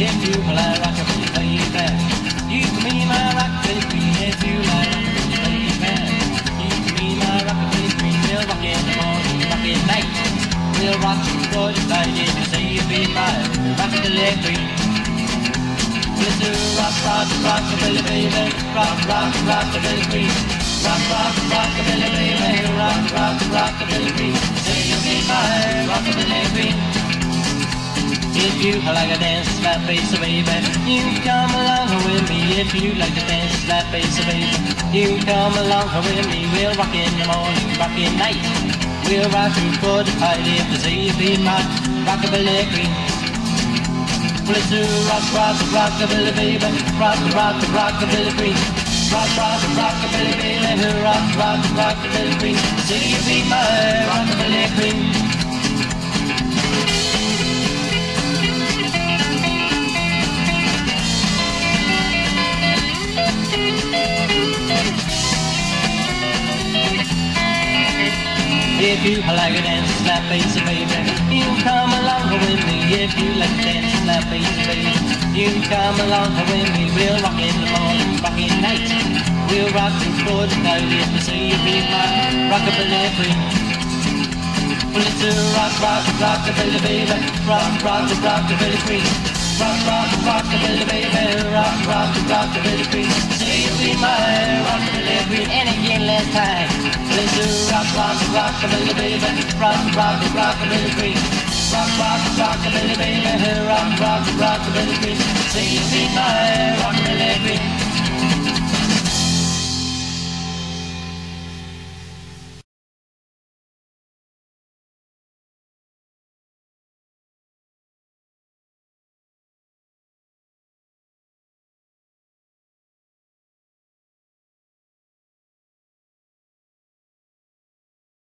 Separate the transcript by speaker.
Speaker 1: if you like rockabilly, baby. You can be my rockabilly queen if you like rockabilly, baby. You can be my rockabilly queen. We'll rock in the morning, rock at night. We'll rock you for the night if you say you'll be my rockabilly queen. Let's do rock, rock, rockabilly, baby. Rock, rock, rockabilly queen. Rock, rock, rockabilly, baby. Rock, rock, rockabilly queen. Say you'll If you like to dance, slap bass, baby, you come along with me. If you like to dance, slap bass, baby, you come along with me. We'll rock in the morning, rock in night. We'll rock you for the party if say you be my rockabilly queen. Well, it's a rock, rock, rockabilly, baby, rock, rock, rockabilly queen. Rock, rock, rockabilly, baby, rock, rock, rock, rockabilly queen. Say you be my rockabilly queen. If you like to dance, slap bass, baby, you come along with me. If you like to dance, slap bass, baby, you come along with me. We'll rock in the morning, rock in night. We'll rock you for the night if you say you be my rockabilly queen. Well, it's a rock, rock, rockabilly, baby, rock, rock, rockabilly queen. Rock, rock, rockabilly, baby, rock, rock, rockabilly queen. Say you'll be my Let's do rock, rock, rockabilly, baby, rock, rock, rockabilly queen. Rock, rock, rockabilly, baby, rock, rock, rockabilly queen. Say you be my rockabilly queen.